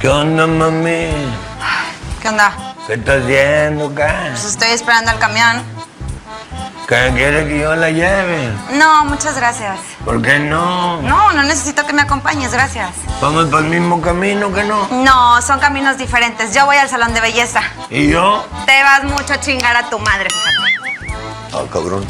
¿Qué onda, mami? ¿Qué onda? ¿Qué estás haciendo acá? Pues estoy esperando al camión. ¿Qué quiere que yo la lleve? No, muchas gracias. ¿Por qué no? No, no necesito que me acompañes, gracias. ¿Vamos por el mismo camino que no? No, son caminos diferentes. Yo voy al salón de belleza. ¿Y yo? Te vas mucho a chingar a tu madre, fíjate. Ah, cabrón.